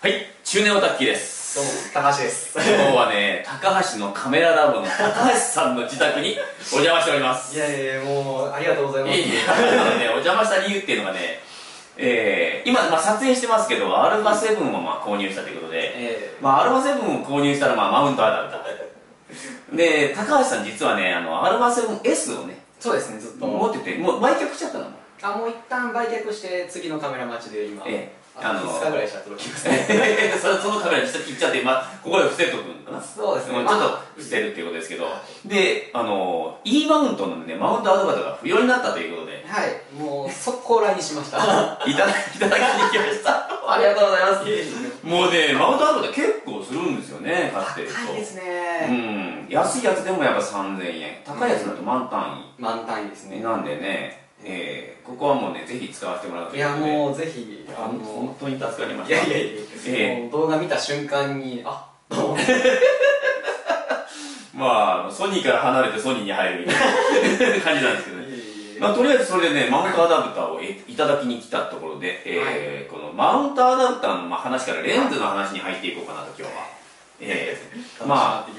はい、中年オタッキーです。どうも、高橋です。今日はね、高橋のカメララボの高橋さんの自宅にお邪魔しております。いやいや、もう、ありがとうございます。いえいえ、あのね、お邪魔した理由っていうのがね、えー、今、まあ、撮影してますけど、アルファ7をまあ購入したということで、えまあ、アルファ7を購入したら、まあ、マウントアダプター。で、高橋さん実はね、あの、アルファ 7S をね、ーそうですね、ずっと。持ってて、もう売却しちゃったの？あ、もう一旦売却して、次のカメラ待ちで今、ええあの、あの2日ぐらいしたら届きますね。そそのカメラに切っちゃって、まあ、ここで伏せとくのかな？そうですね。ちょっとま伏せるっていうことですけど、はで、あの、E マウントのね、マウントアドバターが不要になったということで、あはい、もう、速攻 LINE しました。あいただいただきに来ました。ありがとうございます。もうね、マウントアドバター結構するんですよね、買ってると。高いですうね。ん。安いやつでもやっぱ3000円。高いやつだと満単満単位ですね。位。なんでね、えー、ここはもうね、ぜひ使わせてもらうといや。もう、ぜひ、あの、本当に助かりまいした。やいやいや、えもう動画見た瞬間に、あ、どうも。まあ、ソニーから離れてソニーに入るみたいな感じなんですけどね。まあ、とりあえずそれでね、マウントアダプターをいいただきに来たところで、えーこのマウントアダプターのまあ話からレンズの話に入っていこうかなと今日は。えーまあ。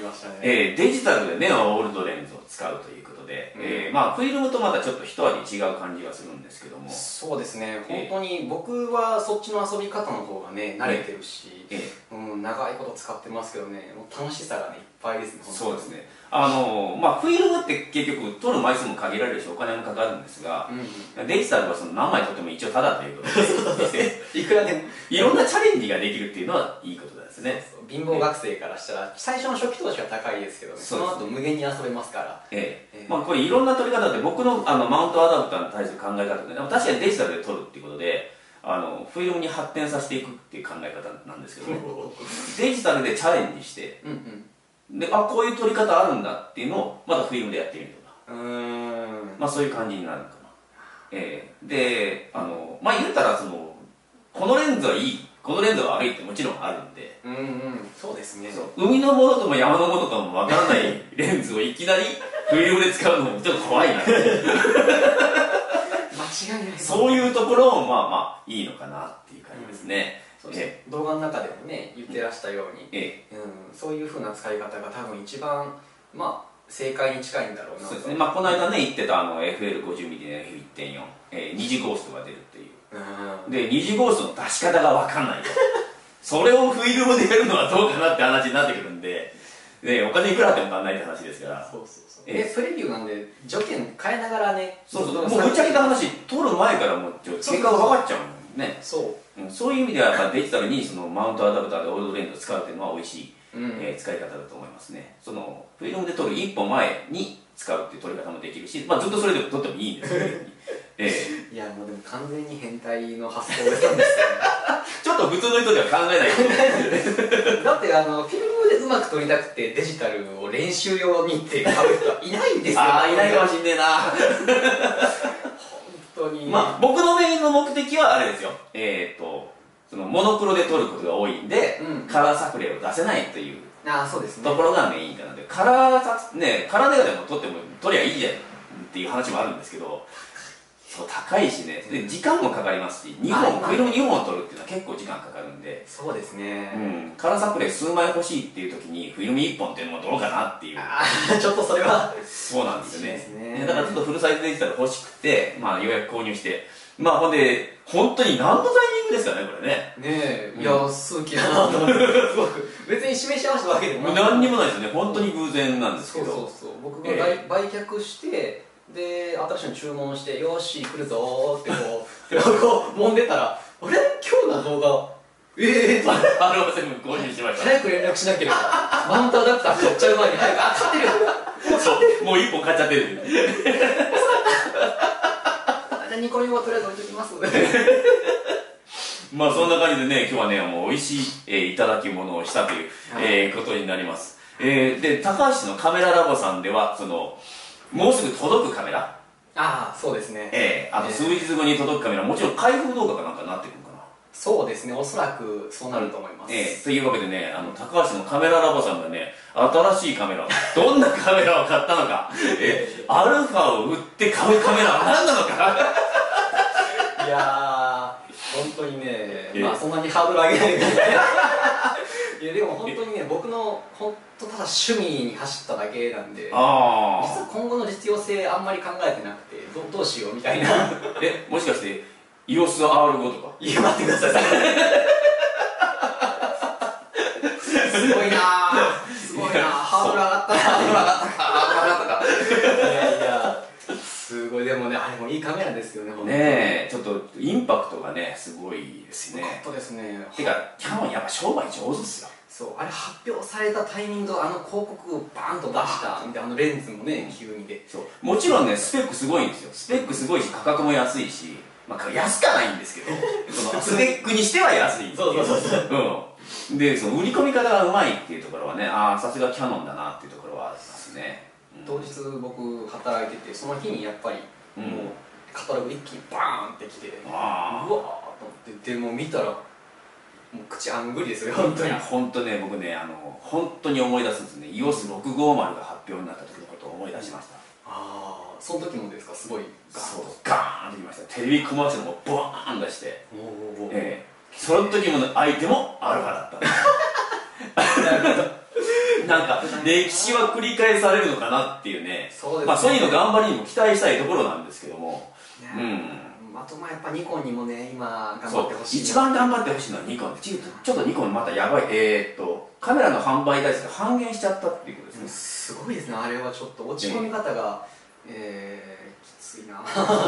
えーデジタルでね、オールドレンズを使うということで、うん。えーまあ、フィルムとまたちょっと一味違う感じがするんですけども、そうですね、ええ本当に僕はそっちの遊び方の方がね、慣れてるし、えうん、長いこと使ってますけどね、もう楽しさがね、いっぱいですね、そうですね。あのーまあ、フィルムって結局撮る枚数も限られるし、お金もかかるんですが、うん、デジタルはその何枚撮っても一応タダということで、いくらでも、いろんなチャレンジができるっていうのはいいことですね。そうそう貧乏学生からしたら、最初の初期投資は高いですけどね、その後無限に遊べますから、ええ。ええ。まあ、これいろんな撮り方で僕のあのマウントアダプターに対する考え方で、でも確かにデジタルで撮るっていうことであのフィルムに発展させていくっていう考え方なんですけどね。デジタルでチャレンジしてうんであこういう撮り方あるんだっていうのをまたフィルムでやってみるとか、うん、まあ、そういう感じになるのかな、ええ。であのまあ言ったらそのこのレンズはいいこのレンズは悪いってもちろんあるんで。うんうん、そうですね、海のものとも山のものともわからないレンズをいきなりフィルムで使うのもちょっと怖いなって 間違いない。そういうところもまあまあいいのかなっていう感じですね。そうですえ動画の中でもね、言ってらしたように、ええ。うん、そういうふうな使い方が多分一番、まあ、正解に近いんだろうなと。そうですね。まあこの間ね言ってたあの FL50mm の F1.4、えー、二次ゴーストが出るっていう。うん。で二次ゴーストの出し方がわかんないと。それをフィルムでやるのはどうかなって話になってくるんで、ねお金いくらあっても足んないって話ですから。そうそうそう。えプレビューなんで条件変えながらねそうそう。ずっともうぶっちゃけた話、撮る前からもうちょっと結果が分かっちゃうもんね。そう。うんそういう意味ではやっぱデジタルにそのマウントアダプターでオールドレンズを使うっていうのは美味しい、うん。えー使い方だと思いますね。そのフィルムで撮る一歩前に使うっていう撮り方もできるし、まあ、ずっとそれで撮ってもいいんですけど、えいやもうでも完全に変態の発想でなんですー ちょっと普通の人では考えないだってあのフィルムでうまく撮りたくてデジタルを練習用にって買う人はいないんですよ。ああいないかもしんねえな。本当に。まあ僕のメインの目的はあれですよ。えっ、とそのモノクロで撮ることが多いんで、うん。カラー作例を出せないという。ああそうですね。ところがメインかな。でカラーさねカラーネガでも撮っても撮りゃいいじゃんっていう話もあるんですけどそう高いしね。で時間もかかりますし2あ本今フィルム2本撮るっていうのは結構時間かかるんで、そうですね、うん、カラー作例数枚欲しいっていう時にフィルム1本っていうのもどうかなっていう。ちょっとそれはそうなんですよね。ねね。だからちょっとフルサイズデジタル欲しくて、まあ、ようやく購入して。まあほんで本当に何のタイミングですかねこれね。ねえ、うん。いや数奇だなと思って。すごく別に示し合わせたわけでも。ない何にもないですよね。本当に偶然なんですけど。そうそうそう。僕が売却してで新しいの注文して「よーし来るぞ」ってこうで こう揉んでたら「あれ？今日の動画ええー」とアルバセブン購入しました。早く連絡しなければ。マウントアダプター買っちゃう前に早くあ買ってるそうもう1本買っちゃってる。あじゃあニコニコとりあえず置いときます。まあそんな感じでね今日はねもう美味しい、えーいただき物をしたという、はい。えーことになります、えーで高橋のカメララボさんではそのもうすぐ届くカメラ、ああそうですね。えーあと数日後に届くカメラもちろん開封動画かなんかになってくるのかな？そうですね。おそらくそうなると思います、えーというわけでねあの高橋のカメララボさんがね新しいカメラどんなカメラを買ったのか、えーアルファを売って買うカメラは何なのか？いやー本当にねえまあそんなにハードル上げないでいいやでも本当にね僕の本当ただ趣味に走っただけなんで実あは今後の実用性あんまり考えてなくてどどうしようみたいな。あえもしかして EOSR5 とか？いや待ってください。すごいなあすごいなあハードル上がったなハードル上がったかハードル上がったかいやいやすごいでもねあれもカメラですよねねえちょっとインパクトがねすごいですね。たですね。てかキャノンやっぱ商売上手っすよ。そうあれ発表されたタイミングとあの広告をバーンと出したみたいなあのレンズもね急にでそう。もちろんねスペックすごいんですよ。スペックすごいし価格も安いしまあ安かないんですけど そのスペックにしては安いそうそうそうそう。うん。でその売り込み方がうまいっていうところはねああさすがキャノンだなっていうところはありますね、うん。当日僕働いててその日にやっぱりうん。もうカタログ一気にバーンってきてうわあーと思ってでも見たらもう口あんぐりですよ本当に。あいや本当ね僕ねあの本当に思い出すんですね。EOS650 が発表になった時のことを思い出しました、ああその時もですか？すごいガーンと。そうガーンときました。テレビコマーシャルもボーン出して。おーおーおー。ええ。その時も相手もアルファだった。んですなんか歴史は繰り返されるのかなっていうね。そうですね。まあ、ソニーの頑張りにも期待したいところなんですけども、ね。うん。あとまあやっぱニコンにもね今頑張ってほしいな。一番頑張ってほしいのはニコンでちちょっとニコンまたやばい。えー、っとカメラの販売台数が半減しちゃったっていうことですね。すごいですね。あれはちょっと落ち込み方が、えー、きついな。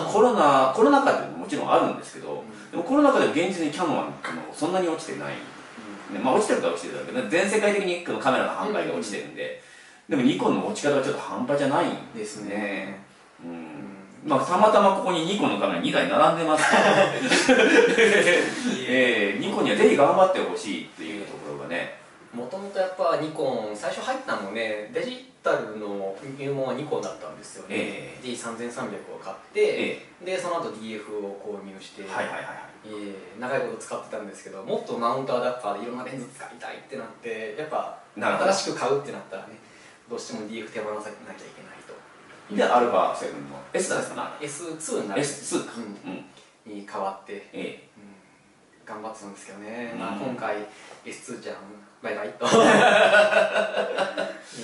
コロナコロナ禍っていうのももちろんあるんですけど、ん。でもコロナ禍でも現実にキャノンはそんなに落ちてない、ねまあ、落ちてるから落ちてるだけどね。全世界的にこのカメラの販売が落ちてるんで、でもニコンの落ち方がちょっと半端じゃないんですね。ね。うんまあ、たまたまここにニコンのカメラ2台並んでます。から、えー、ニコンにはぜひ頑張ってほしいっていうところがね。もともとやっぱニコン最初入ったのもねデジタルの入門はニコンだったんですよね、え D3300 を買って、えでその後 DF を購入して、はいはいはいはい。えー長いこと使ってたんですけどもっとマウントアダプターでいろんなレンズ使いたいってなってやっぱ新しく買うってなったらねどうしても DF 手放さなきゃいけない。とでアルファ7の S ですかな。S2 になる。S2 か、ううん。に変わって、えうん、頑張ってたんですけどね、うん。まあ、今回 S2 じゃん。バイバイと。ね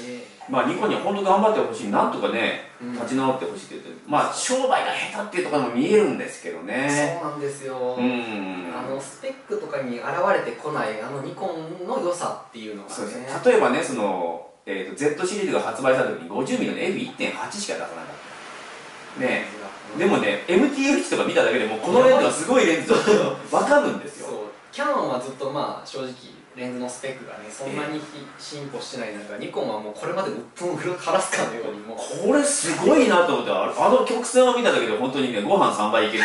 え。まあニコンには本当頑張ってほしい。なんとかねうん。立ち直ってほしいって言ってまあ商売が下手っていうところも見えるんですけどそうねなんですよ、うん。あのスペックとかに現れてこないあのニコンの良さっていうのがね。例えばねその、えー、と Z シリーズが発売された時に 50mm の F1.8 しか出さなかった。ねでもね MTF 値とか見ただけでもうこのレンズはすごいレンズだっ分かるんですそう。よキャノンはずっとまあ正直レンズのスペックがねそんなにひ進歩してない。中ニコンはもうこれまで鬱憤を晴らすかのようにもう。これすごいなと思ってああの曲線を見ただけで本当にねご飯3杯いける。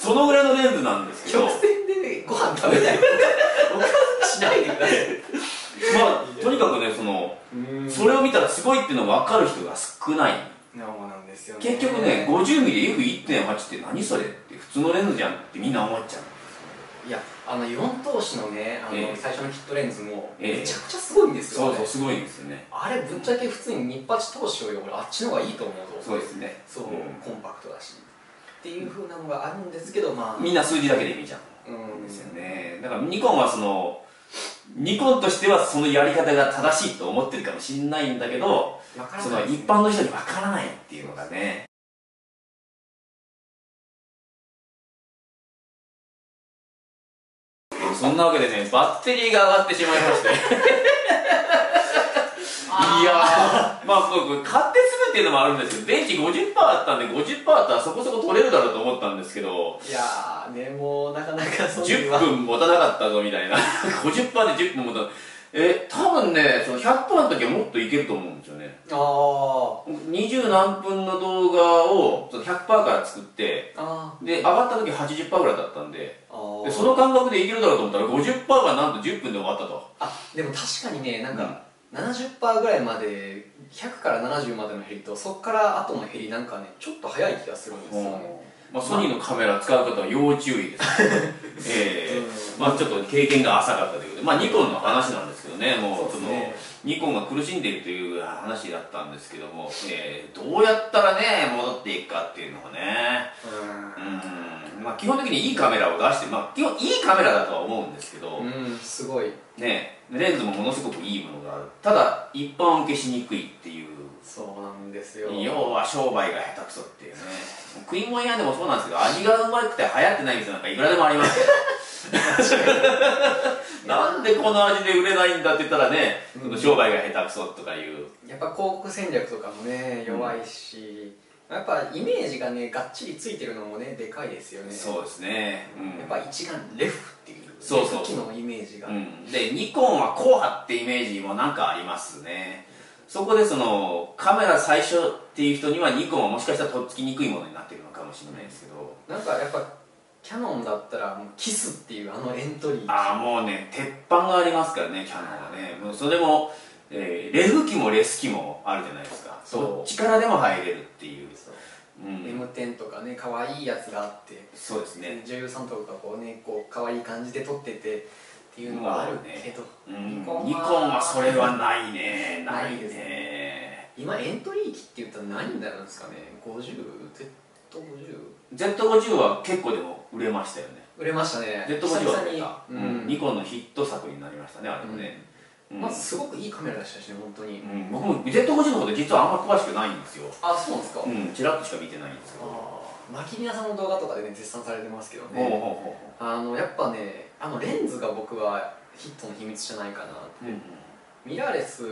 そのぐらいのレンズなんですけど。曲線でねご飯食べない。おしないでください。まあとにかくねそのうん。それを見たらすごいっていうのが分かる人が少ない。そうなんですよね。結局ね 50mmF1.8 って何それって普通のレンズじゃんってみんな思っちゃう。いやあの4投資のねあの、ええ。最初のキットレンズもええ。めちゃくちゃすごいんですよ、そうねそうすごいんですよね。あれぶっちゃけ普通に日八投資より俺あっちの方がいいと思うぞ。そうですね。そう、うん。コンパクトだし。っていうふうなのがあるんですけどまあ。みんな数字だけで見ちゃううんですよね。だからニコンはそのニコンとしてはそのやり方が正しいと思ってるかもしれないんだけどその一般の人にわからないっていうのがね。そんなわけでねバッテリーが上がってしまいましていやーまあ僕買ってすぐっていうのもあるんですけど電池50%あったんで50%あったらそこそこ取れるだろうと思ったんですけどいやーねもうなかなかそういう10分持たなかったぞみたいな。50%で10分持たえ多分ねその100%の時はもっといけると思うんですよね。あー。20何分の動画をその100%から作ってあで上がった時80%ぐらいだったんででその感覚でいけるだろうと思ったら50%がなんと10分で終わったと。あでも確かにねなんか、70%ぐらいまで100から70までの減りとそこから後の減りなんかねちょっと早い気がするんですよね、まあ、ソニーのカメラ使う方は要注意です。ええ。まあちょっと経験が浅かったということで。まあニコンの話なんですけどね。もうそのね、ニコンが苦しんでいるという話だったんですけども、えー、どうやったらね戻っていくかっていうのがね。うん。まあ基本的にいいカメラを出してまあ基本いいカメラだとは思うんですけど、うんすごい。ね。レンズもものすごくいいものがある。ただ一般受けしにくいっていうそうなんですよ。要は商売が下手くそっていうね。食い物屋でもそうなんですけど味がうまくて流行ってない店なんかいくらでもありますよ。なんでこの味で売れないんだって言ったらね、うん商売が下手くそとかいう。やっぱ広告戦略とかもね弱いし、やっぱイメージがねがっちりついてるのもねでかいですよね。そうですね、うん。やっぱ一眼レフっていうそうそうのイメージが、うん、でニコンは硬派ってイメージもなんかありますねそこでそのカメラ最初っていう人にはニコンはもしかしたらとっつきにくいものになってるのかもしれないですけど。なんかやっぱキャノンだったらもうキスっていうあのエントリー。ああもうね鉄板がありますからねキャノンはね。もうそれも、えーレフ機もレス機もあるじゃないですか。そう。どっちからでも入れるっていう。う。ん、M10 とかね可愛いやつがあって。そうですね。女優さんとかこうねこう可愛い感じで撮っててっていうのがあるけど、うん。ニコンはそれはないね。ないですね。今エントリー機って言ったら何になるんですかね？50Z50 Z50 は結構でも売れましたよね。売れましたね。Z50 は売れた、ううん。ん、ニコンのヒット作になりましたねあれもね、うん。まあすごくいいカメラでしたしね本当に、うん、僕も Z50 のこと実はあんま詳しくないんですよ。あそうですか、うん。ちらっとしか見てないんですけどああ牧宮さんの動画とかでね絶賛されてますけどね。あのやっぱねあのレンズが僕はヒットの秘密じゃないかなほううん。ミラーレスっ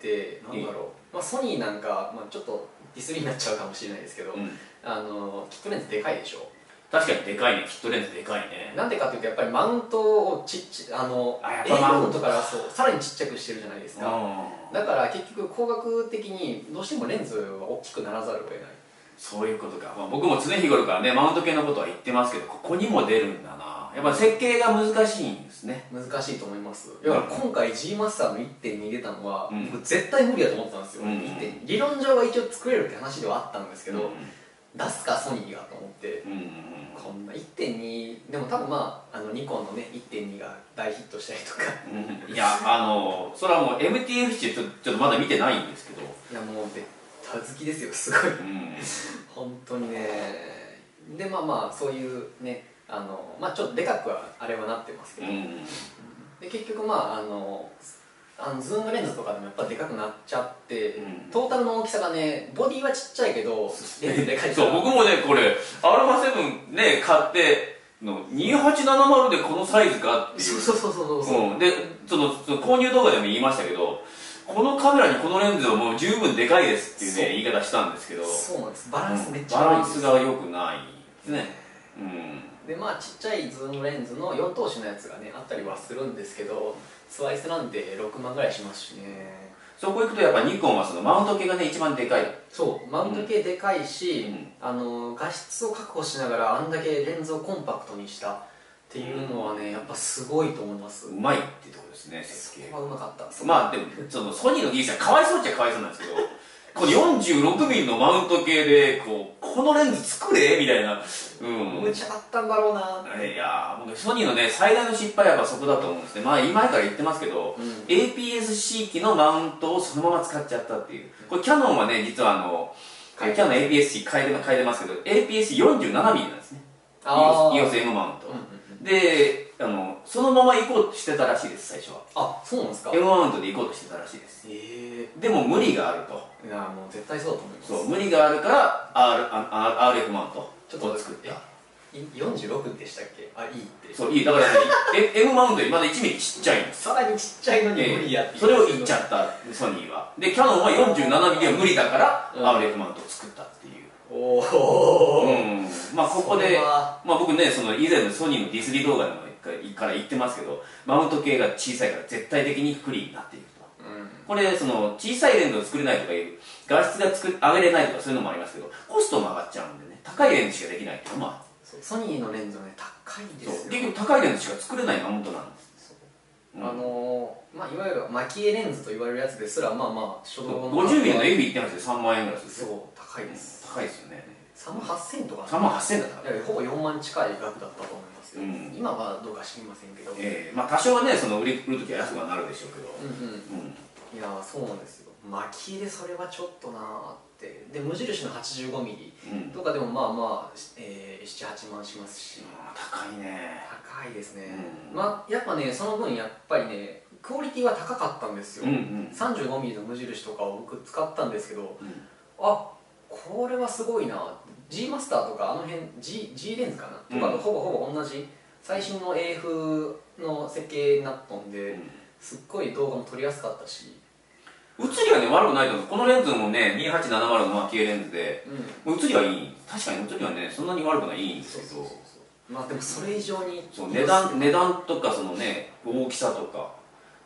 てなんだろう、まあ、ソニーなんか、まあ、ちょっとディスりになっちゃうかもしれないですけど、うん。あのキットレンズでかいでしょ。確かにでかいねキットレンズでかいね。なんでかっていうとやっぱりマウントをちっちあのあやっ A ぱマウント。からそうさらにちっちゃくしてるじゃないですか。うん。だから結局光学的にどうしてもレンズは大きくならざるを得ない。そういうことか、まあ、僕も常日頃からねマウント系のことは言ってますけどここにも出るんだなやっぱ設計が難しいんですね。難しいと思います。だから今回 G マスターの1.2出たのは、うん。僕絶対無理だと思ってたんですよ、うん。1.2理論上は一応作れるって話ではあったんですけど、うん。出すかソニーがと思ってうんうんこんな1.2でも多分まああのニコンのね1.2が大ヒットしたりとか。うん。いやあのそれはもう MTF 値ちょちょっとまだ見てないんですけど、いやもうベッタ好きですよすごい。うん、本当にね。でまあまあそういうねあのまあちょっとでかくはあれはなってますけど、うんで結局まああのあのズームレンズとかでもやっぱでかくなっちゃって、うん。トータルの大きさがねボディはちっちゃいけどレンズでかいそう僕もねこれ α7 ね買っての2870でこのサイズかっていう。そうそうそうそうそう、うん、でそのその購入動画でも言いましたけどこのカメラにこのレンズはもう十分でかいですっていうね言い方したんですけど。そうなんです。バランスめっちゃバランスが良くないですね。うんでまあちっちゃいズームレンズの沈胴式のやつがねあったりはするんですけどスワイスなんで6万ぐらいしますしね。そこ行くとやっぱニコンはそのマウント系がね一番でかい。そうマウント系でかいし、うん。あの画質を確保しながらあんだけレンズをコンパクトにしたっていうのはねやっぱすごいと思います。うまいってとこですね設計。はうまかった。まあでもそのソニーの技術はかわいそうっちゃかわいそうなんですけどこの 46mm のマウント系でこうこのレンズ作れみたいな。うん。無茶だったんだろうな。いやー僕ソニーのね最大の失敗はやっぱそこだと思うんですね。まあ今から言ってますけど、うん。APS-C 機のマウントをそのまま使っちゃったっていう。これキヤノンはね実はあのはいキヤノン APS-C 変えて変えてますけど APS-47mm なんですね。EOS-M マウント、うんうんうん。であのそのまま行こうとしてたらしいです最初は。あそうなんですか？M マウントで行こうとしてたらしいです。え。でも無理があると。えいやもう絶対そうだと思います。そう無理があるから R あ RF マウントちょっとを作った。い46でしたっけ？あいいって。そういい。だから、ね、え M マウントよりまだ1ミリちっちゃいんです。さらにちっちゃいのに無理やってそれを言っちゃったソニーは。でキヤノンは 47mm は無理だから、うん。RF マウントを作ったっていう。おお、うん。まあここそでまあ僕ねその以前のソニーのディスリー動画でもから言ってますけどマウント系が小さいから絶対的に不利になっていくと。うん。これその小さいレンズを作れないとかいう画質が作り上げれないとかそういうのもありますけどコストも上がっちゃうんでね高いレンズしかできないっていうのもあソニーのレンズはね高いんるですよ。結局高いレンズしか作れないマウントなんです。そう。あのーまあいわゆる蒔絵レンズと言われるやつですらまあまあ初動の 50mm の F いってますよ3万円ぐらいする。そう高いです高いですよね。3万8000とか。3万8000だったいやほぼ4万近い額だったと思いますよ、うん、今はどうか知りませんけど。ええ。ー、まあ多少はねその売り売る時は安くはなるでしょうけど。うんうん、うん、いやそうなんですよ。巻きでそれはちょっとなーって。で無印の 85mm とかでもまあまあ、えー、78万しますし。高いね。高いですね、うん、まあやっぱねその分やっぱりねクオリティは高かったんですよ、うんうん、35mm の無印とかを僕使ったんですけど、うん、あこれはすごいな G マスターとかあの辺 G, G レンズかな？とかとほぼほぼ同じ。最新の AF の設計になったんで、すっごい動画も撮りやすかったし。写りはね悪くないと思う。このレンズもね2870のマキエレンズで、うん、写りはいい。確かに写りはねそんなに悪くないいんですけど。まあでもそれ以上にそう値段値段とかそのね大きさとか。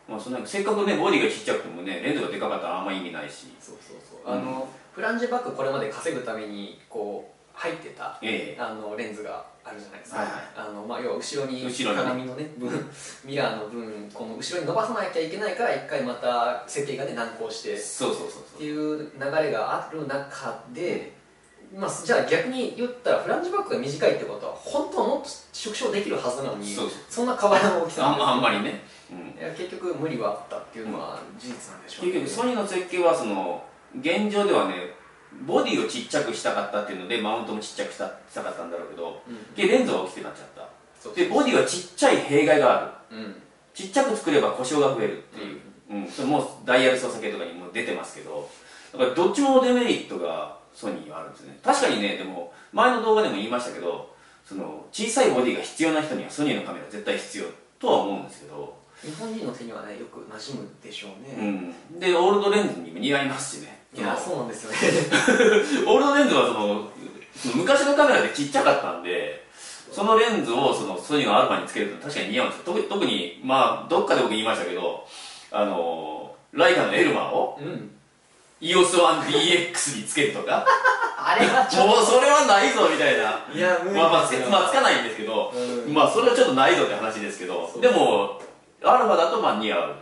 まあそのせっかくねボディがちっちゃくてもねレンズがでかかったらあんま意味ないし。そうそうそう、うん、あのフランジバッグこれまで稼ぐためにこう入ってた、ええ、あのレンズがあるじゃないですか、はいはい、あのまあ、要は後ろに鏡のね分。ミラーの分この後ろに伸ばさなきゃいけないから一回また設計がね難航してそうそうそうっていう流れがある中で、まあ、じゃあ逆に言ったらフランジバッグが短いってことは本当はもっと縮小できるはずなのにそんな変わらない大きさああんまりね、うん、いや結局無理はあったっていうのは事実なんでしょうね、結局ソニーの設計はその現状ではねボディをちっちゃくしたかったっていうのでマウントもちっちゃくしたしたかったんだろうけど、うん、でレンズは大きくなっちゃった。でボディはちっちゃい弊害がある、うん、ちっちゃく作れば故障が増えるっていう、うん、それもうダイヤル操作系とかにも出てますけど。だからどっちもデメリットがソニーはあるんですね。確かにねでも前の動画でも言いましたけどその小さいボディが必要な人にはソニーのカメラ絶対必要とは思うんですけど。日本人の手にはねよく馴染むでしょうね、うん、でオールドレンズにも似合いますしねいやそうなんですよね。オールドレンズはその昔のカメラでちっちゃかったんでそのレンズをそのソニーのアルファにつけると確かに似合うんですよ。特特にまあどっかで僕言いましたけどあのライカのエルマーを、うん、EOS1DX につけるとか。あれはちょっと。もうそれはないぞみたいな。いや無理まあまあ、まあ、つかないんですけど、うん、まあそれはちょっとないぞって話ですけどでもアルファだとまあ似合う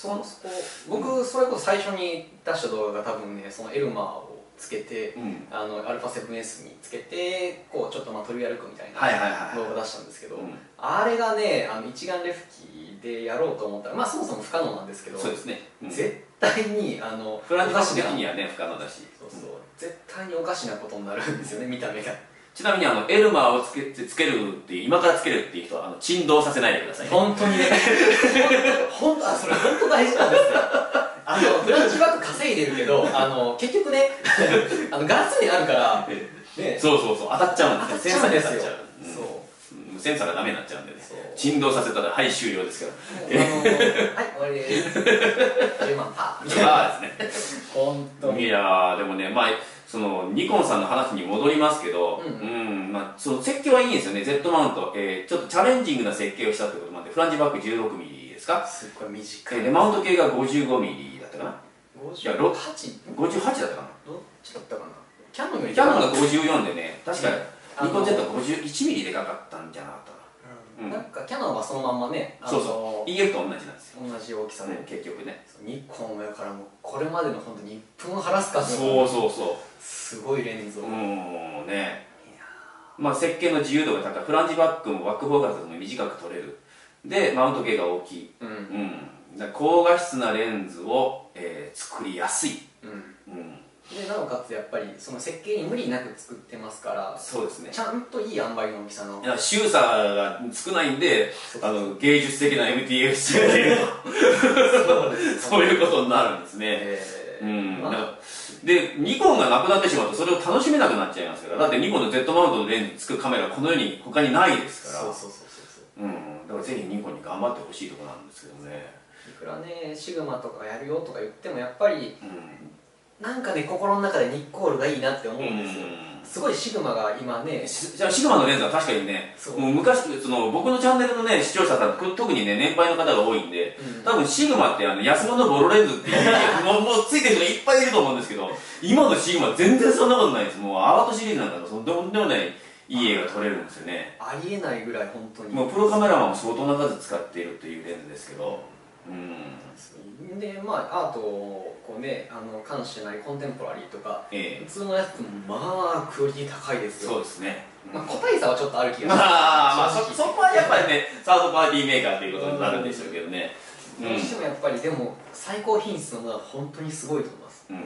そのそこ僕それこそ最初に出した動画が多分ねそのエルマーをつけて、うん、あの α7S につけてこうちょっとまあ取り歩くみたいな動画出したんですけど、あれがねあの一眼レフ機でやろうと思ったらまあそもそも不可能なんですけどそうですね、うん、絶対にあのフランス的にはね不可能だし。そうそう。絶対におかしなことになるんですよね見た目がちなみにあのエルマーをつけつけるって今からつけるっていう人はあの振動させないでください、ね、本当にね。本当あそれ本当大事なんですよ。あのフランチバッグ稼いでるけどあの結局ね あのガラスにあるから、ね、そうそうそう。当たっちゃうんですねセンサーに当たっちゃう、うん、そう。センサーがダメになっちゃうんでね。振動させたらはい終了ですから、はい終わりです。10万パー。パーですね。本当に。いやでもねまあそのニコンさんの話に戻りますけど、うん、うん、まあ、その設計はいいんですよね。Z マウント、えー、ちょっとチャレンジングな設計をしたということもあってフランジバック 16mm ですか？すごい短い、でマウント系が 55mm だったかな？58 58だったかな？どっちだったかな？キャノンよりキャノンが54でね確かニコン Z は 51mm でかかったんじゃなかったなんかキャノンはそのまんまねそうそう。EF と同じなんですよ。同じ大きさで、結局ね。ニコンやからもうこれまでの本当に1分晴らすかそうそうそう。すごいレンズを。うんねまあ設計の自由度が高いフランジバックもバックフォーカスも短く撮れる。でマウント系が大きい、うん。うん、高画質なレンズを、えー、作りやすい、うん、うんでなおかつやっぱりその設計に無理なく作ってますからそうですね。ちゃんといい塩梅の大きさの。いや周差が少ないんであの芸術的な MTF が出るとそういうことになるんですね、えー、うん、まあ、でニコンがなくなってしまうとそれを楽しめなくなっちゃいますから。だってニコンの Z マウントのレンズつくカメラこの世に他にないですから。そうそうそうそうう。ん。だからぜひニコンに頑張ってほしいところなんですけどね。いくらねシグマとかやるよとか言ってもやっぱり、うんなんかね心の中でニッコールがいいなって思うんですよ、すごいシグマが今ねじゃシグマのレンズは確かにねもう昔その僕のチャンネルのね視聴者さん特にね年配の方が多いんで、うん、多分シグマってあの安物のボロレンズっていう もうもうついてる人がいっぱいいると思うんですけど今のシグマ全然そんなことないです。もうアートシリーズなんかととんでもないいい絵が撮れるんですよね。ありえないぐらい本当に。もうプロカメラマンも相当な数使っているというレンズですけどうん。でまあアートをこうねあの監視なりコンテンポラリーとか、ええ、普通のやつもまあクオリティ高いですよ。そうですね、うん、まあ、個体差はちょっとある気がします。まあ、まあ、そそこはやっぱりねサードパーティーメーカーということになるんでしょうけどね、どうしてもやっぱりでも最高品質のものは本当にすごいと思います、うん、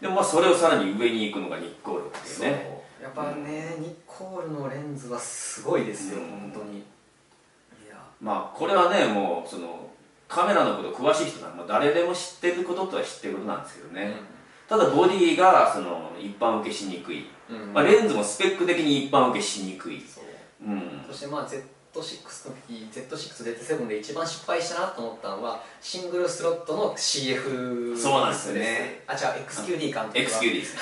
でもまあそれをさらに上に行くのがニッコールですねやっぱね、ニッコールのレンズはすごいですよ、本当に。いや。まあこれはねもうそのカメラのこと詳しい人なんか誰でも知ってることとは知ってることなんですけどね、ただボディがその一般受けしにくい、まあ、レンズもスペック的に一般受けしにくい。そ,、う。ん、そしてまあ Z6 の時 Z6、Z7 で一番失敗したなと思ったのはシングルスロットの CF そうなんですね。あ違う XQD 監督 XQD ですね、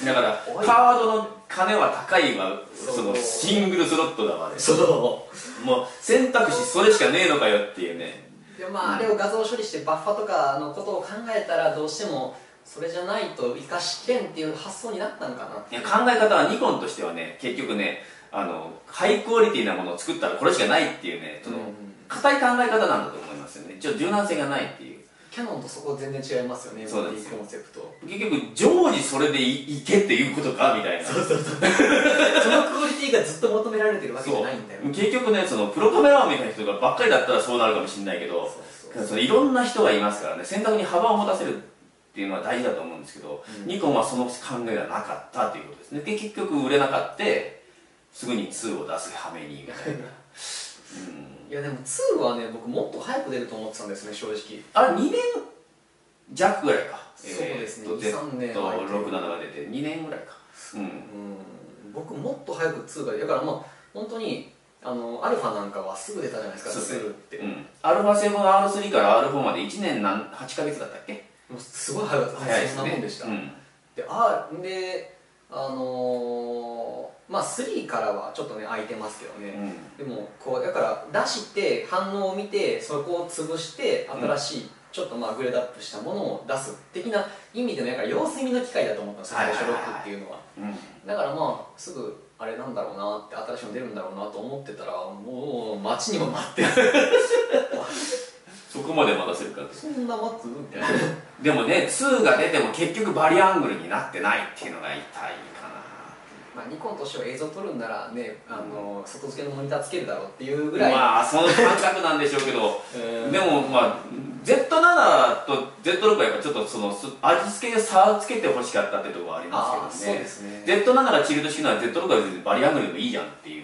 うん、だからカードの金は高いわ。そのシングルスロットだわ。ねそう。もう選択肢それしかねえのかよっていうねでまあ、あれを画像処理してバッファとかのことを考えたらどうしてもそれじゃないと生かしきれんっていう発想になったのかないや考え方はニコンとしてはね結局ねあのハイクオリティなものを作ったらこれしかないっていうねその硬、い考え方なんだと思いますよね。ちょっと柔軟性がないっていうキャノンとそこ全然違いますよねそうです。コンセプト。結局常時それでいいけっていうことかみたいな。そうそうそう。そのクオリティがずっと求められてるわけじゃないんだよ結局ねそのプロカメラマンみたいな人がばっかりだったらそうなるかもしれないけどそのいろんな人がいますからね選択に幅を持たせるっていうのは大事だと思うんですけど、うん、ニコンはその考えがなかったということですね。で結局売れなかったすぐに2を出すはめにみたいな、うん、いやでも2はね僕もっと早く出ると思ってたんですね正直。あれ2年弱ぐらいか。そうですね、えー、3年67が出て2年ぐらいか。う。ん、うん、僕もっと早く2がだからまあ本当にあのアルファなんかはすぐ出たじゃないですかすぐって、うん、アルファ 7R3 から R4 まで1年何8か月だったっけ？すごい早かった。早いですね。そんなもんでした、うん、であであのー、まあ3からはちょっとね空いてますけどね、うん、でもこうだから出して反応を見てそこを潰して新しい、ちょっとまあグレードアップしたものを出す的な意味でのやから様子見の機械だと思ったんですよ最初6っていうのは、だからまあすぐあれなんだろうなって新しいの出るんだろうなと思ってたらもう待ちにも待って そこまで待たせるかそんな待つ？みたいなでもね2が出ても結局バリアングルになってないっていうのが痛いまあ、ニコンとしては映像撮るんならねあの外付けのモニターつけるだろうっていうぐらい。まあその感覚なんでしょうけど。でもまあ Z7 と Z6 はやっぱちょっとその味付けで差をつけてほしかったってところはありますけどね。ね。Z7 がチルド式なら Z6 は別にバリアングルでもいいじゃんっていう、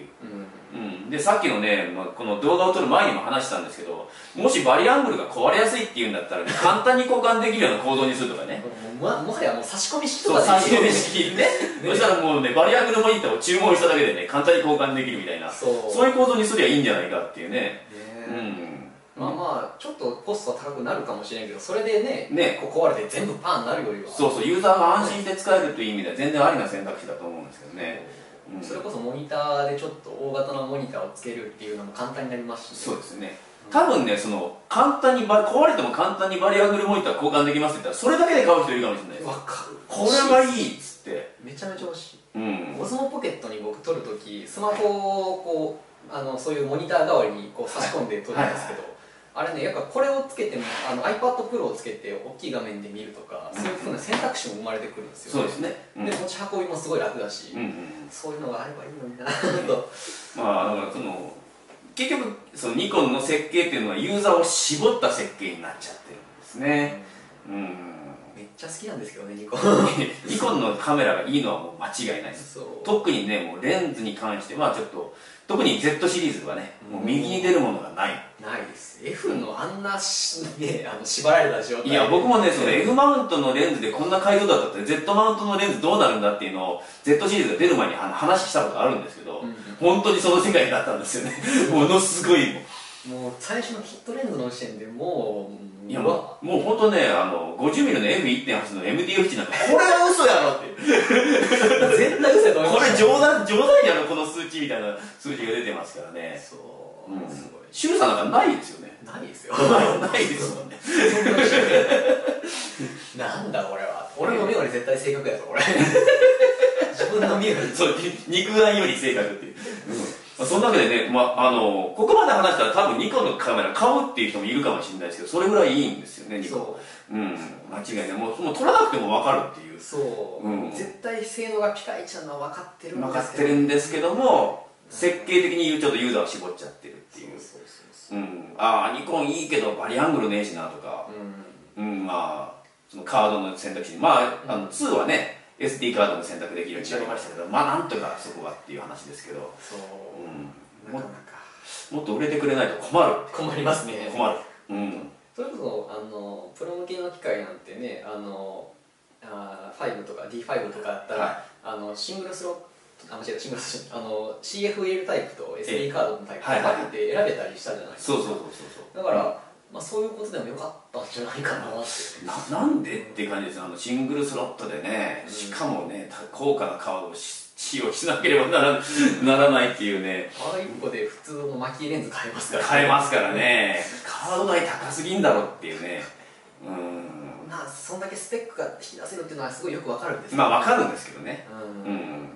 でさっきのね、まあ、この動画を撮る前にも話したんですけどもしバリアングルが壊れやすいっていうんだったら、ね、簡単に交換できるような構造にするとかね。ももはやもう差し込み式とか差し込み式ね。そしたらもうねバリアングルモニターを注文しただけでね簡単に交換できるみたいな。そう。いう構造にすりゃいいんじゃないかっていうね。ねうん。まあまあちょっとコストは高くなるかもしれんけどそれでねね。こう壊れて全部パンになるよりは。そうそうユーザーが安心して使えるという意味では全然ありな選択肢だと思うんですけどね、うん、それこそモニターでちょっと大型のモニターをつけるっていうのも簡単になりますし、ね、そうですね。多分ねその簡単に壊れても簡単にバリアグルモニター交換できますって言ったらそれだけで買う人いるかもしれないです。わかる。これはいいっつって。めちゃめちゃ欲しい、うん、オズモポケットに僕撮るときスマホをこうあのそういうモニター代わりにこう差し込んで撮るんですけど、はいはいはい。あれねやっぱこれをつけてもあの iPad Pro をつけて大きい画面で見るとか、そういうふうな選択肢も生まれてくるんですよ、そうですね、うん、で持ち運びもすごい楽だし、うんうん、そういうのがあればいいのにな。と まあだからその結局そのニコンの設計っていうのはユーザーを絞った設計になっちゃってるんですね。うん、めっちゃ好きなんですけどねニコン。ニコンのカメラがいいのはもう間違いないです。特にねもうレンズに関してはちょっと特に Z シリーズはねもう右に出るものがないないです。F のあんなし、ね、あの縛られた状態いや僕もねその F マウントのレンズでこんな解像度だったら Z マウントのレンズどうなるんだっていうのを Z シリーズが出る前に話したことあるんですけど、うん、本当にその世界だったんですよね。ものすごいももう最初のキットレンズの時点でもういやもうもう本当ねあの 50mm の F1.8 の MDF 値なんかこれは嘘やろって。絶対嘘やと思いますこれ冗談冗談やろこの数値みたいな数字が出てますからね。そう、うん、すごい周さなんかないですよね。ないですよ。ないですもんね。なんだこれは。俺の目より絶対正確やぞこれ。自分の目よりそう肉眼より正確っていう、うん、そんなわけでね、まあ、あのここまで話したら多分ニコンのカメラ買うっていう人もいるかもしれないですけどそれぐらいいいんですよねニコ。ンう。ん。間違いない。もうもう撮らなくても分かるっていう。そう、うん、絶対性能がピカイチなのは分かってるんです分かってるんですけども、設計的に言うちょっとユーザーを絞っちゃってるっていううん。ああニコンいいけどバリアングルねえしなとか。うん、まあそのカードの選択肢まああの2はね SD カードも選択できるようになりましたけどまあなんとかそこはっていう話ですけど。そう、うん、なかなか。もっと売れてくれないと困る。困りますね。困る。うん。それこそあのプロ向けの機械なんてねあのあ5とか D5 とかだったら、はい、あのシングルスロットあ間違えたシングルスあの CFL タイプと SD カードのタイプ分けて選べたりしたじゃないですか、そうそうそうそうだから、まあ、そういうことでもよかったんじゃないかなって。ななんでって感じですあのシングルスロットでね、しかもね高価なカードを使用しなければなら ならないっていうね。あ1個で普通の巻きレンズ買えますから、ね、買えますからね。カード代高すぎんだろっていうね。うん。まあそんだけスペックが引き出せるっていうのはすごいよくわかるんですまあわかるんですけどね。うん、うん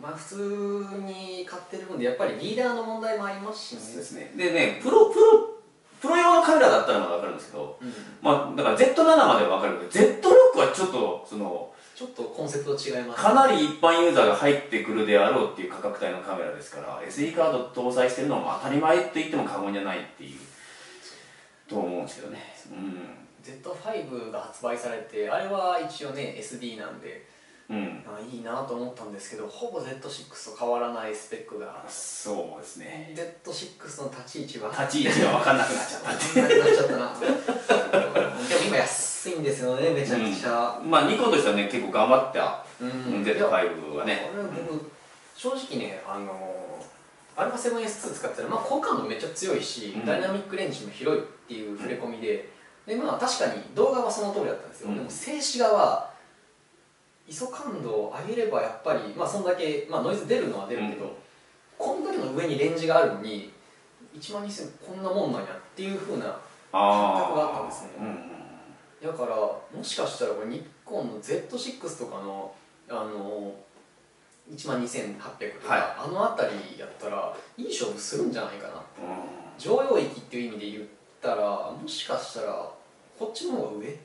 まあ普通に買ってる分でやっぱりリーダーの問題もありますしね。そうですね。でねプロプロプロ用のカメラだったらまだ分かるんですけど、うん、まあだから Z7 までは分かるけど Z ロックはちょっとそのちょっとコンセプト違います、ね、かなり一般ユーザーが入ってくるであろうっていう価格帯のカメラですから SD カード搭載してるのは当たり前と言っても過言じゃないっていうと思うんですけどね、うん、Z5 が発売されてあれは一応ね SD なんでうん、あいいなと思ったんですけどほぼ Z6 と変わらないスペックが。そうですね。Z6 の立ち位置は？立ち位置が分かんなくなっちゃった。分かんなくなっちゃったな。でも今安いんですよねめちゃくちゃ、うん、まあニコンとしてはね結構頑張った、うん、Z5 はね。あれ僕正直ねあのアルファ 7S2 使ってたら、まあ、好感度めっちゃ強いし、うん、ダイナミックレンジも広いっていう触れ込みで、でまあ確かに動画はその通りだったんですよ、でも静止画は ISO 感度を上げればやっぱり、まあ、そんだけ、まあ、ノイズ出るのは出るけど、うん、こんだけの上にレンジがあるのに1万2000こんなもんなんやっていうふうな感覚があったんですね、うん、だからもしかしたらこれニコンの Z6 とかのあの1万2800とか、はい、あの辺りやったらいい勝負するんじゃないかな、うん、常用域っていう意味で言ったらもしかしたらこっちの方が上って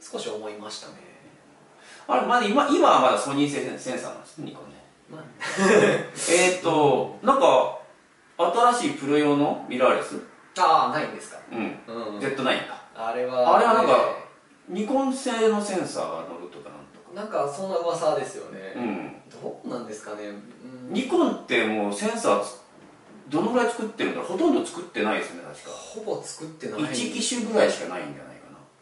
少し思いましたねあれまだ今今はまだソニー製センサーなんですねニコンね、まあ、えっとなんか新しいプロ用のミラーレス？ああないんですか？うん、うん、Z9 か。あれはあれはなんかニコン製のセンサーが乗るとかなんとか。なんかそんな噂ですよね。うん。どうなんですかね、うん、ニコンってもうセンサーどのぐらい作ってるんだろう？ほとんど作ってないですね確か。ほぼ作ってない。1機種ぐらいしかないんじゃない？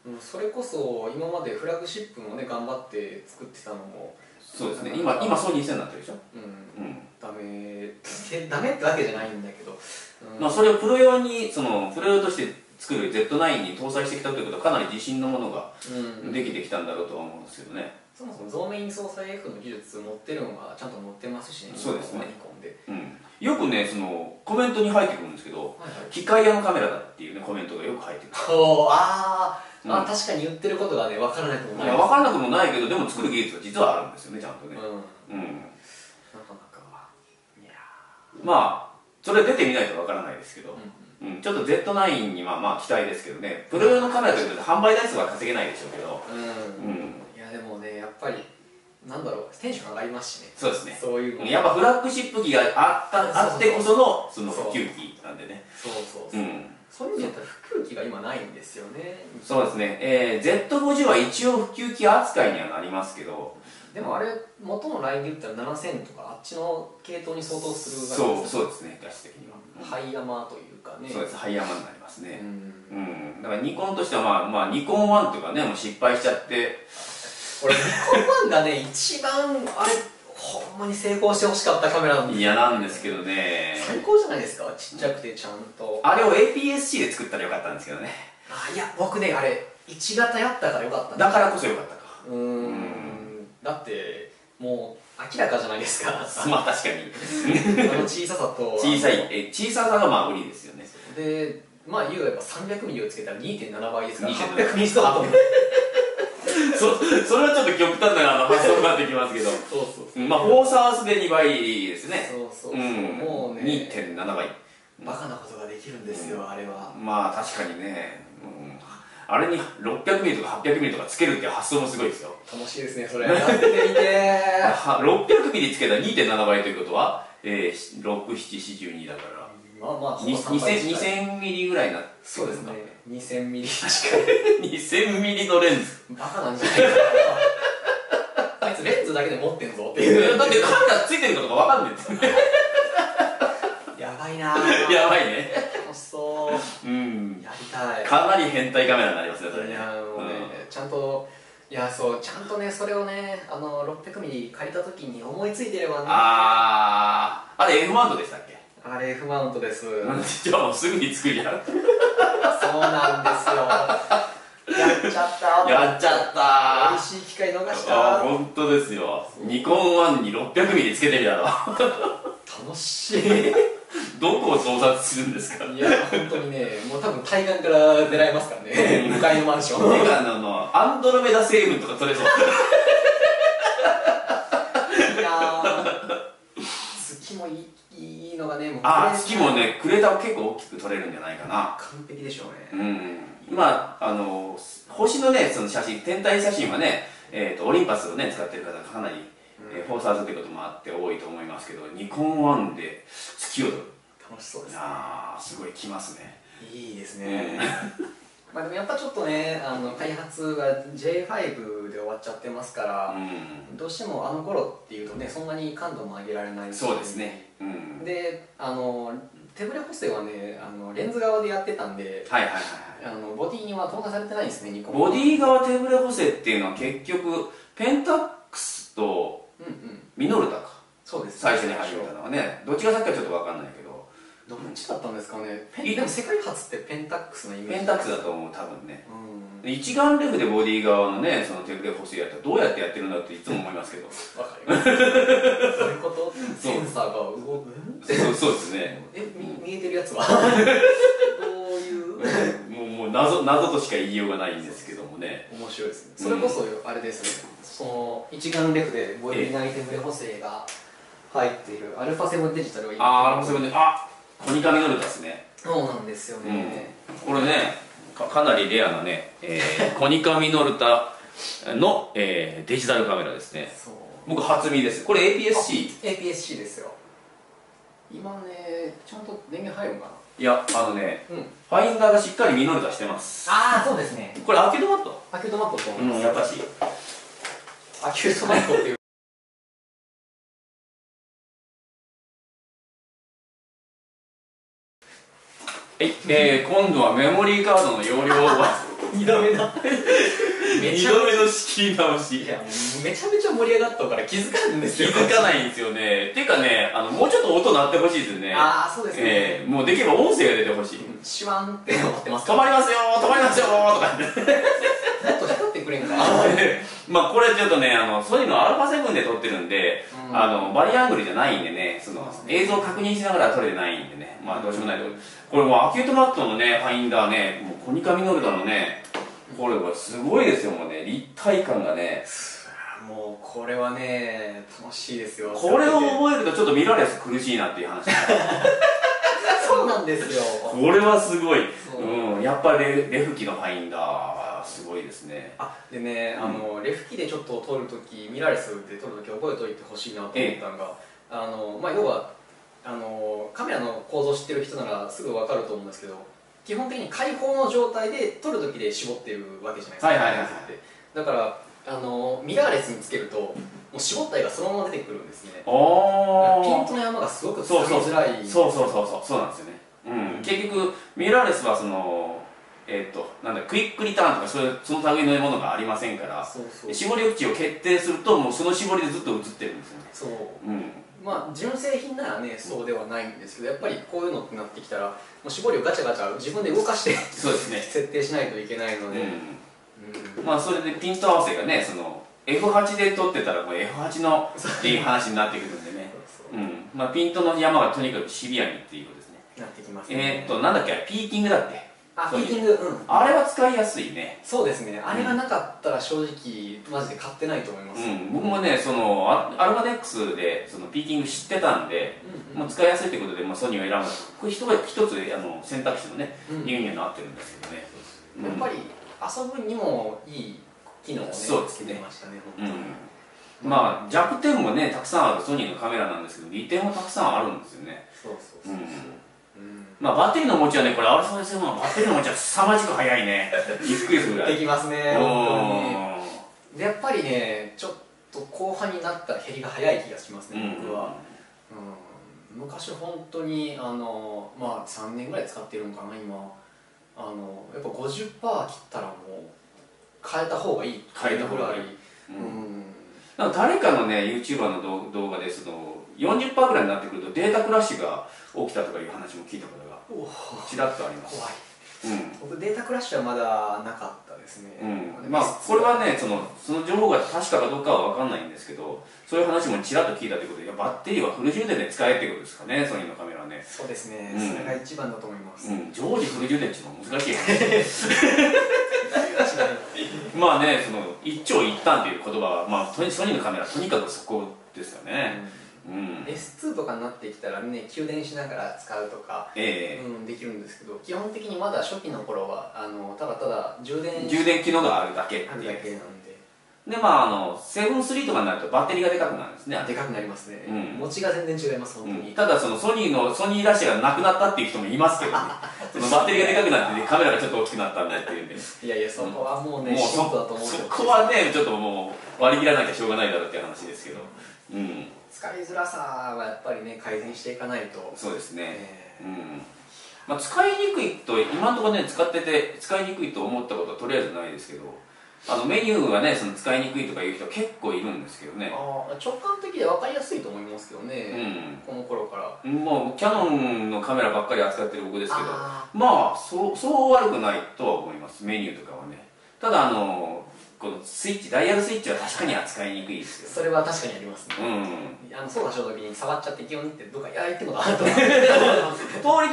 うん、それこそ今までフラグシップもね頑張って作ってたのもそうですね。今今ソニー製になってるでしょ？うん、うん、ダメ ダメってわけじゃないんだけど、うん、まあそれをプロ用にそのプロ用として作る Z9 に搭載してきたということはかなり自信のものができてきたんだろうとは思うんですけどね、そもそも増面位相殺 F の技術持ってるのがちゃんと持ってますしねそうですね。うん、よくねそのコメントに入ってくるんですけど、はいはい、機械屋のカメラだっていうねコメントがよく入ってくる。あああ確かに言ってることがね分からないともない。分からなくもないけどでも作る技術が実はあるんですよねちゃんとねうん、うん、なかなかいやまあそれ出てみないと分からないですけど、うん、うん、ちょっと Z9 にはまあ期待ですけどね。プロ用のカメラというと販売台数は稼げないでしょうけど。うん、うん、いやでもねやっぱりなんだろうテンション上がりますしね。そうですね。そういうやっぱフラッグシップ機があったあってこそのその普及機なんでね。そうそうそう、うんそういう意味だったら普及機が今ないんですよね。そうですね、えー、Z50 は一応普及機扱いにはなりますけど。でもあれ元のラインで言ったら7000とかあっちの系統に相当するそうそうですね。画質的には、うん、ハイヤマというかね。そうです。ハイヤマになりますね。うん、うん、だからニコンとしてはまあ、まあ、ニコン1とかねもう失敗しちゃって。俺ニコン1がね一番あれほんまに成功してほしかったカメラなんです嫌なんですけどね。最高じゃないですか？ちっちゃくてちゃんと。あれを APS-C で作ったらよかったんですけどね。あいや僕ねあれ1型やったからよかっただからこそよかったか。うん。だってもう明らかじゃないですか。まあ確かに。あの小ささと。小さいえ小ささがまあ売りですよね。でまあ言うば300ミリをつけたら2.7倍ですから。800ミリとか。と そそれはちょっと極端なあの発想になってきますけど。そうそうそう。まあフォーサースで2倍ですね。そうそうそう、ん、もうね。2.7倍。バカなことができるんですよ、あれは。まあ確かにね、うん、あれに600ミリとか800ミリとかつけるっていう発想もすごいですよ。楽しいですねそれ。やってみて。は600ミリつけたら2.7倍ということは、えー、6742だから。まあまあほぼに3倍近い。2000, ミリぐらいになってそうですね2000ミリ近い。2000ミリのレンズ。バカなんじゃないか。なあいつレンズだけで持ってんぞっていう。だってカメラついてるかとかわかんないです。よねやばいなぁやばいね。楽しそう。うんやりたい。かなり変態カメラになりますねそれね。いやもうね、ちゃんといやそうちゃんとねそれをねあの600ミリ借りた時に思いついてればね。あああれ F マウントでしたっけ？あれ F マウントです。じゃあもうすぐに作るじゃんそうなんですよ。やっちゃった。やっちゃった。美味しい機会逃しあた本当ですよ。ニコン1に600ミリつけてみたら楽しい。どこを盗撮するんですか。いや本当にねもう多分対岸から狙えますからね。向かいのマンション。てかあのアンドロメダ星雲とか撮れそう。いやー。月もいいいいのがねもうあ月もねクレーターを結構大きく撮れるんじゃないかな。完璧でしょうね。うん。今あの星のねその写真天体写真はね、えー、とオリンパスをね使ってる方がかなり、えーフォーサーズということもあって多いと思いますけどニコン1で月を撮る。楽しそうですね。ああすごいきますね。いいですねまあでもやっぱちょっとねあの開発が J5 で終わっちゃってますから、うん。どうしてもあの頃っていうとねそんなに感度も上げられないし。そうですね。うん。であの手ブレ補正はねあのレンズ側でやってたんではいはいはいはい。あのボディには搭載されてないんですねニコン。ボディ側テーブル補正っていうのは結局ペンタックスとうんうん。ミノルタか。そうです。最初に始めたのはね。どっちが先かちょっと分かんないけどどっちだったんですかね？ペいンでも世界初ってペンタックスのイメージ。ペンタックスだと思う多分ね。うん。一眼レフでボディ側のねそのテーブル補正やったらどうやってやってるんだっていつも思いますけど。わかります。そういうこと？センサーが動くそう。そうですね。えみ見えてるやつは？どういう？もうもう謎謎としか言いようがないんですけどもね。面白いですね。それこそあれですね、その一眼レフでボディ内手ブレ補正が入っているアルファ7デジタルを今ああそれであコニカミノルタですね。そうなんですよね、これねかかなりレアなね、えー コニカミノルタの、えーデジタルカメラですね。僕初見です。これ APS-C APS-C ですよ。今ねちゃんと電源入るのかいやあのねなうん。ファインダーがしっかりミノルタしてます。ああそうですね。これアーケードマット。アキュートマットと思います、うんやっぱし。アキュートマットっていうはい、えー、今度はメモリーカードの容量は？2度目だめ2ちゃ度目の仕切り直し。いやめちゃめちゃ盛り上がったから気づかんです気よづかないんですよね。っていうかねあのもうちょっと音鳴ってほしいですね。ああそうですね、えー、もうできれば音声が出てほしい。シュワンって思ってます。止まりますよ止まりますよとかくれ まあこれちょっとねあのソニーの α7 で撮ってるんで、うん。あのバリアングルじゃないんでねその映像を確認しながら撮れてないんでね。まあどうしようもないと。これもうアキュートマットのねファインダーねもうコニカミノルタのねこれはすごいですよもうね。立体感がね。もうこれはね楽しいですよ。これを覚えるとちょっとミラーレス苦しいなっていう話。そうなんですよ。これはすごい、そう。うん、やっぱりレレフ機のファインダーはすごいですね。あでね、うん。あのレフ機でちょっと撮るときミラーレスで撮るとき覚えておいてほしいなと思ったのが、あのまあ、要はあのカメラの構造知ってる人ならすぐ分かると思うんですけど基本的に開放の状態で撮るときで絞ってるわけじゃないですか、はいはいはいだからあのミラーレスにつけるともう絞った絵がそのまま出てくるんですね。おピントの山がすごくつかみそうそうづらいそうそうそうそう。そうなんですよね、うん、結局ミラーレスはそのえっ、となんだクイックリターンとかそういうその類のものがありませんからそうそう絞り口を決定するともうその絞りでずっと映ってるんですよね。そう。うん。まあ純正品ならねそうではないんですけどやっぱりこういうのってなってきたらもう絞りをガチャガチャ自分で動かしてそうですね。設定しないといけないので、ううん。んまあそれでピント合わせがねその F8 で撮ってたらもう F8 のっていう話になってくるんでね。そうう。ん。まあピントの山がとにかくシビアにっていうことですね。なってきますえー、っとなんだっけピーキングだっけ？あピーキングうん。あれは使いやすいね。そうですね。あれがなかったら正直マジで買ってないと思います、うん、僕もねそのアルファデックスでそのピーキング知ってたんで、うんうん、もう使いやすいということで、まあ、ソニーを選んだこれ一つあの選択肢のね、うん、理由にはなってるんですけどね、うん、やっぱり遊ぶにもいい機能をねそうつけてましたね本当に、うん、まあ弱点もねたくさんある。ソニーのカメラなんですけど利点もたくさんあるんですよね。そうそうそうそう、まあバッテリーの持ちはねこれ α7 のバッテリーの持ちは凄まじく速いね。びっくりするぐらい。できますねでやっぱりねちょっと後半になったら減りが早い気がしますね、僕は、うん、昔本当にあのまあ3年ぐらい使ってるのかな今。あのやっぱ50%切ったらもう変えた方がいい変えた方がいい、うん、なんか誰かのね YouTuber の動画でその40%ぐらいになってくるとデータクラッシュが起きたとかいう話も聞いたことがちらっとあります。怖い、うん、僕データクラッシュはまだなかったですね、うん、まあこれはねそのその情報が確かかどうかは分かんないんですけどそういう話もちらっと聞いたということでバッテリーはフル充電で使えってことですかねソニーのカメラはね。そうですね、うん、それが一番だと思います、うん、常時フル充電っていうのは難しい まあねその一長一短という言葉は、まあ、ソニーのカメラとにかくそこですよね、うん、S2 とかになってきたらね給電しながら使うとか、えー、うん、できるんですけど基本的にまだ初期の頃はあのただただ充電充電機能があるだけあるだけなんで。でまああの7-3とかになるとバッテリーがでかくなるんですね。でかくなりますね、うん、持ちが全然違います本当に、うん、ただそのソニーのソニーラッシュがなくなったっていう人もいますけどね。そのバッテリーがでかくなって、ね、カメラがちょっと大きくなったんだっていうんでいやいやそこはもうね、うん、もうそそこはねちょっともう割り切らなきゃしょうがないだろうっていう話ですけど。うん使いづらさはやっぱりね改善していかないと。そうですね、えー、うん。まあ、使いにくいと今のところね使ってて使いにくいと思ったことはとりあえずないですけどあのメニューはねその使いにくいとかいう人結構いるんですけどね。あ直感的で分かりやすいと思いますけどね、うん、この頃から。もうキヤノンのカメラばっかり扱ってる僕ですけどまあそうそう悪くないとは思います。メニューとかはね。ただあのこのスイッチダイヤルスイッチは確かに扱いにくいですよそれは確かにありますね、うん、あの操作した時に触っちゃって気温ってどっかいや言って。もなと通り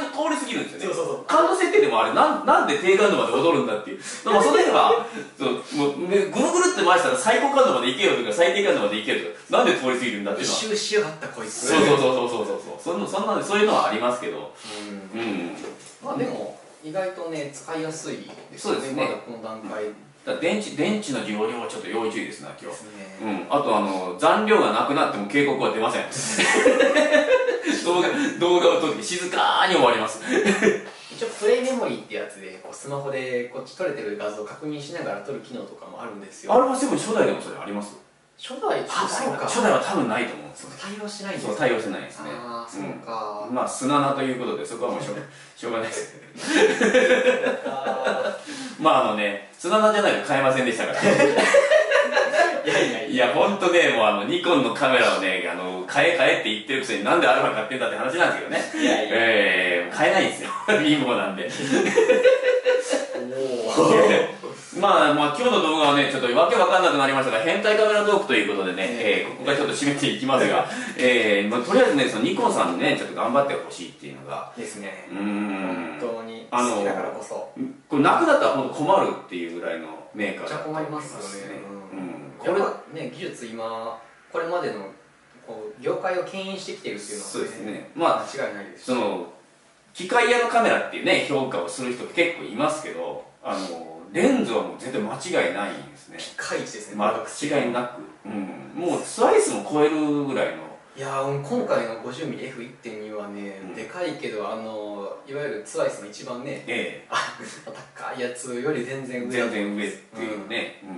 通り過ぎるんですよね。そうそうそう。感度設定でもあれなんなんで低感度まで踊るんだっていう。まあそれは そうもうぐるぐるって回したら最高感度までいけよとか最低感度までいけるとかなんで通り過ぎるんだっていうのは。一周しやがったこいつ。そうそうそうそうそうそう。そんなそんなそういうのはありますけど。うん、うん、まあでも、意外とね使いやすいですね。そうですね。まだこの段階、うん電池電池の容量はちょっと要注意ですな今日、うん、あとあの残量がなくなっても警告は出ません。動画動画を撮って静かに終わります。一応プレイメモリーってやつでこうスマホでこっち撮れてる画像を確認しながら撮る機能とかもあるんですよ。アルファ7初代でもそれあります？初代？初代初代は多分ないと思うんですよ対応してないんですそう対応してないですね。ああそうか、うん、まあ砂菜ということでそこはもうしょう しょうがないです。まああのね砂菜じゃないと買えませんでしたからいやいやいや。本当ねもうあのニコンのカメラをねあの買え買えって言ってるくせになんでアルファ買ってんだって話なんですけどね。いやいや。えー、買えないんですよ。貧乏なんで。おおまあ、まあ、今日の動画はね、ちょっとわけわかんなくなりましたが、変態カメラトークということでね、えー、ここからちょっと締めていきますが、えー、まあ、とりあえずね、そのニコンさんにね、ちょっと頑張ってほしいっていうのが。ですね。うん。本当に。あの、だからこそ。これなくなったら本当困るっていうぐらいのメーカーだと思いますよね。うん。これ、ね、技術今、これまでの、こう、業界を牽引してきてるっていうのは、ね、そうですね。まあ、間違いないですその、機械屋のカメラっていうね、評価をする人結構いますけど、あの、レンズはもう絶対間違いないんですね。ピカイチですね間違いなく、うん、もうスライスも超えるぐらいの。いや今回の 50mmF1.2 はね、うん、でかいけどあのいわゆるツワイスの一番ね、ええ、高いやつより全然上全然上っていうね、うん、うん、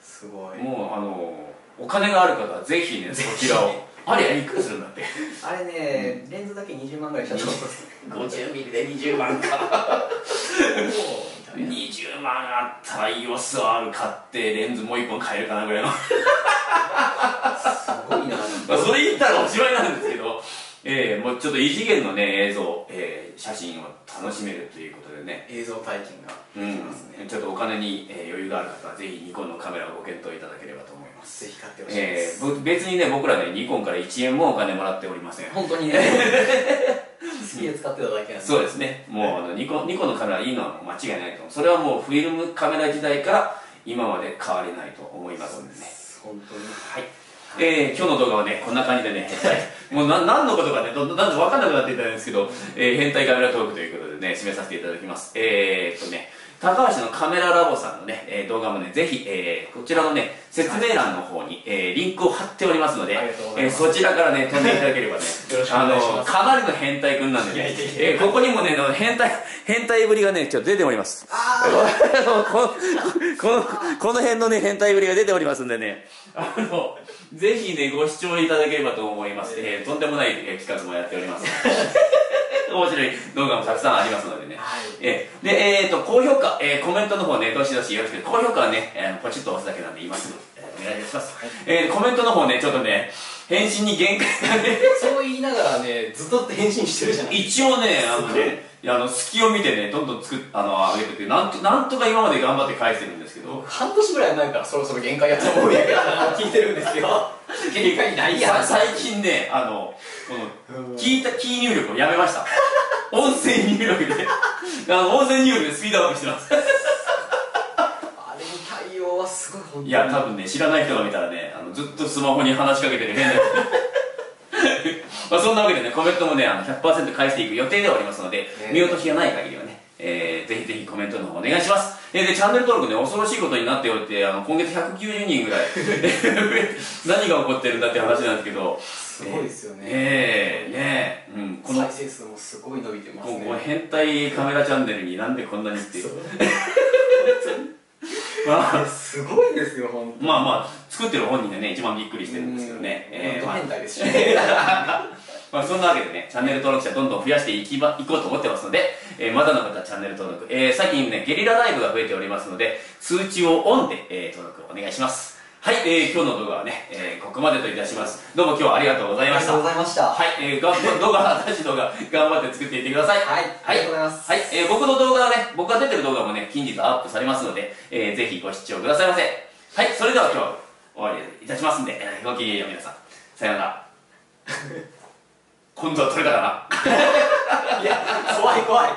すごい。もうあのお金がある方はぜひねそちらを。あれいくらするんだって。あれね、うん、レンズだけ20万ぐらいしたと思うんです50ミリで20万か 20万あったら EOSR 買ってレンズもう1本買えるかなぐらいの。すごいな。まあそれ言ったらおしまいなんですけどえー、もうちょっと異次元のね映像、えー、写真を楽しめるということでね。映像体験ができますね、うん、ちょっとお金に、えー、余裕がある方はぜひニコンのカメラをご検討いただければと思います。ぜひ買ってほしいです、えー、別にね僕らねニコンから1円もお金もらっておりません。本当にね 好きで使使ってただけなんでそうですね。もうあのニコニコのカメラいいのは間違いないと。思うそれはもうフィルムカメラ時代から今まで変わりないと思いますんでね。本当に。はい。えー、今日の動画はね、こんな感じでね、もうな何のことかね、どんどん分かんなくなっていたんですけど、えー、変態カメラトークということでね、締めさせていただきます。えー、っとね、高橋のカメララボさんのね、えー、動画もね、ぜひ、えー、こちらのね、説明欄の方に、えー、リンクを貼っておりますので、えー、そちらからね、飛んでいただければね、あの、かなりの変態君なんでね、えー、ここにもね、変態、変態ぶりがね、ちょっと出ております。この、この、この辺のね、変態ぶりが出ておりますんでね、あの、ぜひね、ご視聴いただければと思います。えー、とんでもない、え企画もやっております。面白い動画もたくさんありますのでね。はい、えー、で、えっ、ー、と、高評価、えー、コメントの方ね、どしどしよろしく、高評価はね、えー、ポチッと押すだけなんで、今す。ぐ、えー、お願いいたします。はい、えー、コメントの方ね、ちょっとね、返信に限界がね。そう言いながらね、ずっと返信してるじゃない。一応ね、あのね、あの隙を見てねどんどん作っあの上げててなんとなんとか今まで頑張って返してるんですけど。半年ぐらい前からそろそろ限界やと思うんやけど聞いてるんですけど 限界ないや最近ねあの聞いたキー入力をやめました。音声入力で。あの音声入力でスピードアップしてます。あれに対応はすごい本当に。いや多分ね知らない人が見たらねあのずっとスマホに話しかけてる変な まあそんなわけでねコメントもねあの100%返していく予定ではありますので、見落としがない限りはねえー、ぜひぜひコメントの方お願いします。えー、で、チャンネル登録ね、恐ろしいことになっておいて、あの、今月190人ぐらい 何が起こってるんだって話なんですけど、すごいですよね。えー、ねうん、この、再生数もすごい伸びてますね。この変態カメラチャンネルになんでこんなにっていう。まあ、すごいですよ、本当まあまあ、作ってる本人がね、一番びっくりしてるんですけどね。えー、変態ですしね。まあ、そんなわけでね、チャンネル登録者どんどん増やしていきばいこうと思ってますので、えー、まだの方はチャンネル登録、えー、最近ね、ゲリラライブが増えておりますので、通知をオンで、えー、登録お願いします。はい、えー、今日の動画はね、えー、ここまでといたします。どうも今日はありがとうございました。ありがとうございました。はい、えー、が動画、新しい動画、頑張って作っていってください。はい、ありがとうございます。はい、えー、僕の動画はね、僕が出てる動画もね、近日アップされますので、えー、ぜひご視聴くださいませ。はい、それでは今日終わりいたしますんで、えー、ごきげんよう皆さん。さようなら。今度は取れたかな。いや怖い怖い。